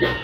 Yeah.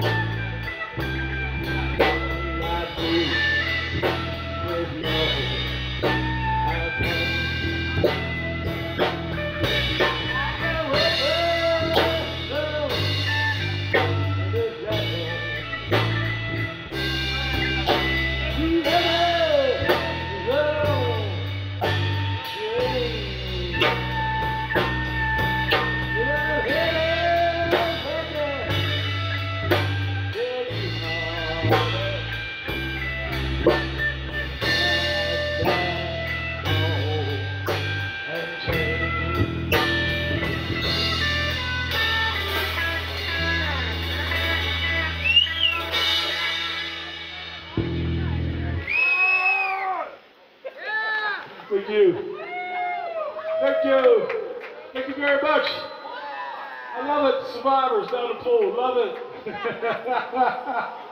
Thank you. Thank you. Thank you. Thank you very much. I love it, survivors down the pool. Love it.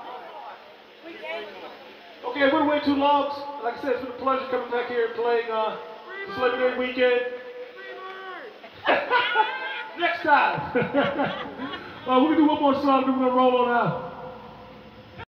okay, we went way too long. Like I said, it's been a pleasure coming back here and playing uh, this Legendary Weekend. Next time. uh, we're going to do one more song, then we're going to roll on out.